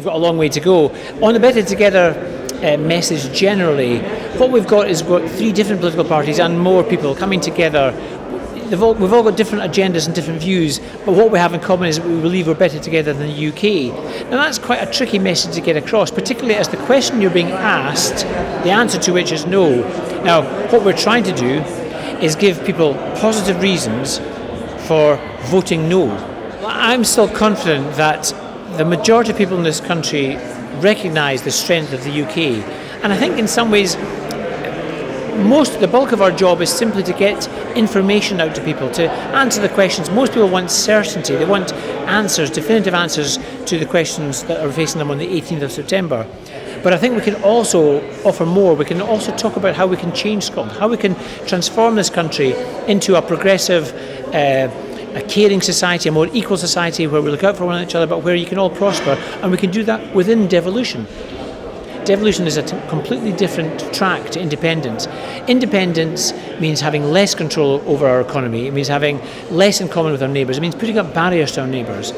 we've got a long way to go. On the Better Together uh, message generally, what we've got is got three different political parties and more people coming together all, we've all got different agendas and different views, but what we have in common is that we believe we're better together than the UK. Now that's quite a tricky message to get across, particularly as the question you're being asked, the answer to which is no. Now, what we're trying to do is give people positive reasons for voting no. I'm still confident that the majority of people in this country recognise the strength of the UK. And I think in some ways most the bulk of our job is simply to get information out to people to answer the questions most people want certainty they want answers definitive answers to the questions that are facing them on the 18th of September but I think we can also offer more. We can also talk about how we can change Scotland, how we can transform this country into a progressive, uh, a caring society, a more equal society where we look out for one another, but where you can all prosper, and we can do that within devolution. Devolution is a completely different track to independence. Independence means having less control over our economy, it means having less in common with our neighbours, it means putting up barriers to our neighbours.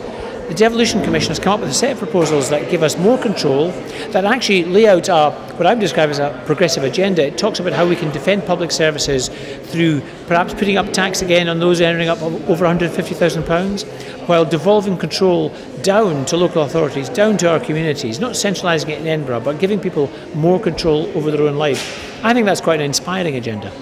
The Devolution Commission has come up with a set of proposals that give us more control, that actually lay out a, what I would describe as a progressive agenda. It talks about how we can defend public services through perhaps putting up tax again on those earning up over £150,000, while devolving control down to local authorities, down to our communities, not centralising it in Edinburgh, but giving people more control over their own life. I think that's quite an inspiring agenda.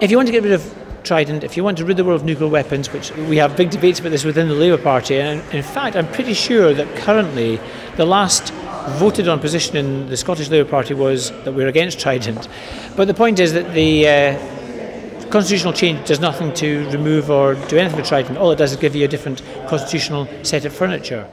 If you want to get rid of Trident, if you want to rid the world of nuclear weapons, which we have big debates about this within the Labour Party, and in fact, I'm pretty sure that currently the last voted on position in the Scottish Labour Party was that we're against Trident. But the point is that the uh, constitutional change does nothing to remove or do anything with Trident. All it does is give you a different constitutional set of furniture.